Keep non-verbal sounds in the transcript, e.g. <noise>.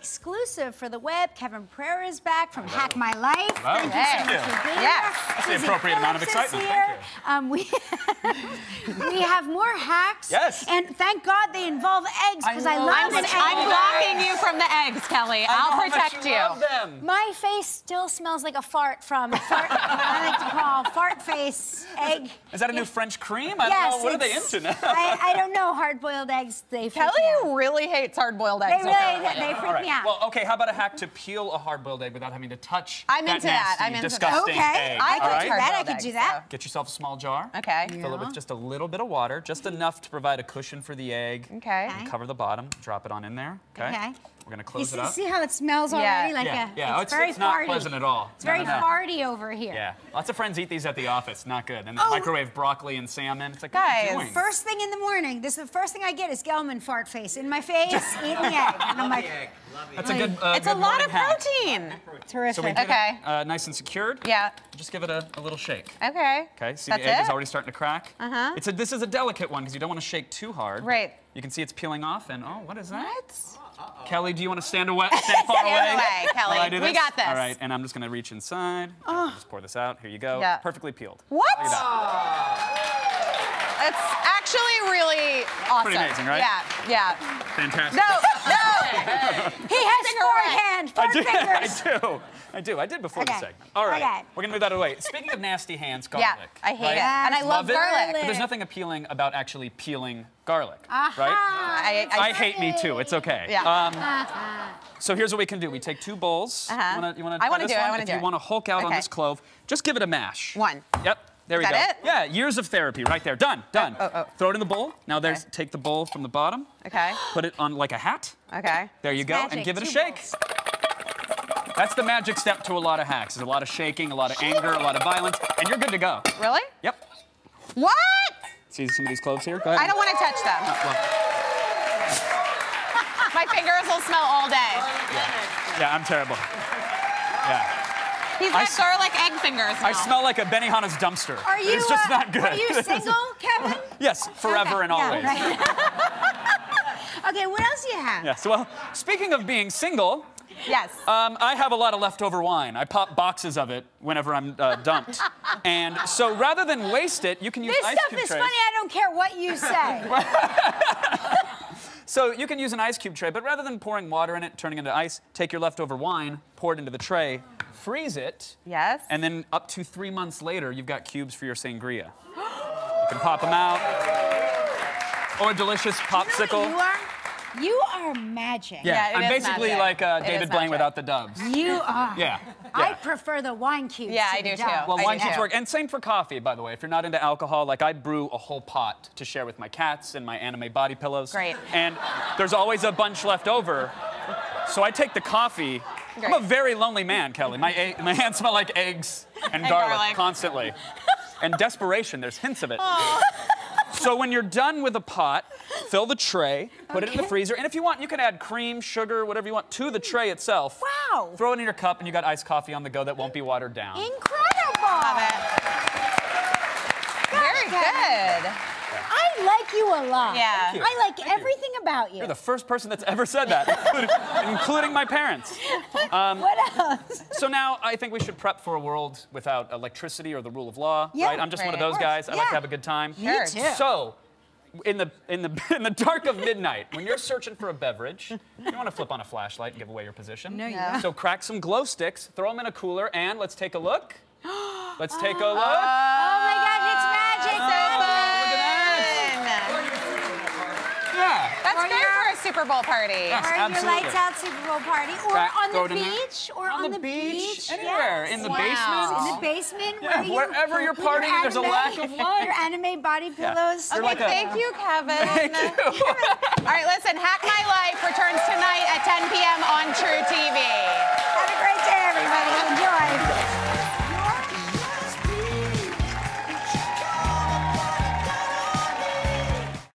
exclusive for the web. Kevin Pereira is back from Hack My Life. Hello. Thank Hey. you so much for being Yes. here. That's the Susie appropriate amount of excitement. here. Thank Um, we <laughs> we have more hacks. Yes. And thank God they involve eggs because I, love love I'm, an egg. I'm blocking you from the eggs, Kelly. I'll know how much protect you. love them. My face still smells like a fart from fart, I like to call fart face egg. Is that a new French cream? I yes, don't know. What are they into now? I, I don't know. Hard-boiled eggs. They Kelly out. really hates hard-boiled They eggs. really they freak All right. Out. Well, okay. How about a hack to peel a hard-boiled egg without having to touch I'm that into that. nasty, I'm into that. disgusting okay, egg? I could right? do that. I could do that. Get yourself a small jar. Okay. Fill it with just a little bit of water, just enough to provide a cushion for the egg. Okay. Okay. Cover the bottom. Drop it on in there. Okay. Okay. We're gonna You close see, it up. see how it smells Yeah. already? Like yeah, a, yeah. it's, it's, very it's not farty. pleasant at all. It's No, very no, no. farty over here. Yeah, lots of friends eat these at the office. Not good. And then Oh. microwave broccoli and salmon. It's like, what are you Guys. First thing in the morning, this is the first thing I get is Gelman fart face in my face, <laughs> eating egg, and I'm like, That's a good. Uh, It's a lot morning of hack. protein. terrific. So we get Okay. it uh, nice and secured. Yeah. Just give it a, a little shake. Okay. Okay. See That's the egg it? is already starting to crack. Uh-huh. It's a. This is a delicate one because you don't want to shake too hard. Right. You can see it's peeling off, and oh, what is that? What? Kelly, do you want to stand away? <laughs> Stand far Stand away. away, Kelly. I do We got this. All right, and I'm just gonna reach inside. Oh. Just pour this out. Here you go. Yeah. Perfectly peeled. What? Look at that. It's actually really awesome. Pretty amazing, right? Yeah. Yeah. Fantastic. No. No. <laughs> he has four away. hand, I do. fingers. I do. I do. I did before the segment. All right. Okay. We're gonna move that away. Speaking of nasty hands, garlic. Yeah. I hate right? it. And I love, Love it? garlic. But there's nothing appealing about actually peeling garlic, Aha. right? I, I, I hate me too. It's okay. Yeah. Um, so here's what we can do. We take two bowls. Uh-huh. You wanna, you wanna I wanna this do it, I wanna if do you want to hulk out on this clove, just give it a mash. One. Yep. There we Is go. that it? Yeah, years of therapy right there. Done. Oh, done. oh, oh. Throw it in the bowl. Now there's Okay. take the bowl from the bottom. Okay. Put it on like a hat. Okay. There you It's go. magic. And give it a shake. bowls. That's the magic step to a lot of hacks. There's a lot of shaking, a lot of anger, a lot of violence, and you're good to go. Really? Yep. What? See some of these cloves here? Go ahead. I don't want to touch them. Oh, well, <laughs> My fingers will smell all day. Yeah, yeah, I'm terrible. Yeah. He's I got s- garlic egg fingers now. I smell like a Benihana's dumpster. Are you? It's just uh, not good. Are you <laughs> single, Kevin? yes, forever and Yeah, always. right. <laughs> okay, what else do you have? Yes. Well, speaking of being single, Yes. um, I have a lot of leftover wine. I pop boxes of it whenever I'm uh, dumped. <laughs> and so rather than waste it, you can use This ice stuff cube is funny. I don't care what you say. So you can use an ice cube tray, but rather than pouring water in it, turning it into ice, take your leftover wine, pour it into the tray, freeze it, yes. and then up to three months later, you've got cubes for your sangria. <gasps> you can pop them out. Or a delicious popsicle. You are, you are magic. Yeah, it I'm is basically magic. like uh, David Blaine magic. without the doves. You are. Yeah. I prefer the wine cubes. Yeah, to I the do too. Well, I wine cubes too. work, and same for coffee, by the way. If you're not into alcohol, like I brew a whole pot to share with my cats and my anime body pillows. Great. And there's always a bunch left over, so I take the coffee. I'm a very lonely man, Kelly. My egg, my hands smell like eggs and, And garlic, garlic. constantly, <laughs> and desperation. There's hints of it. So when you're done with the pot, fill the tray, put it in the freezer, and if you want, you can add cream, sugar, whatever you want to the tray itself. Wow. Throw it in your cup, and you got iced coffee on the go that won't be watered down. Incredible. Love it. Very good. I like you a lot. Yeah. Thank you. I like Thank you. everything about you. You're the first person that's ever said that, including, <laughs> including my parents. Um, what else? So now I think we should prep for a world without electricity or the rule of law, Yeah, right? I'm just one of those Of guys. course. I like to have a good time. Me Sure. too. So, in the in the <laughs> in the dark of midnight, when you're searching for a beverage, you don't want to flip on a flashlight and give away your position. No, you Yeah. don't. So crack some glow sticks, throw them in a cooler, and let's take a look. <gasps> Let's take a look. Oh Super Bowl party. Yes, or absolutely. your lights out Super Bowl party. Or Back, on the beach. Or on, on the, the beach. beach. Anywhere. Yes. In the wow. basement. In the basement. Yeah, where you, wherever you're partying, your there's a lack of light. Your anime body pillows. Yeah. Okay, like thank a, you, Kevin. <laughs> Thank you. <laughs> All right, listen, Hack My Life returns tonight at 10 p.m. on truTV.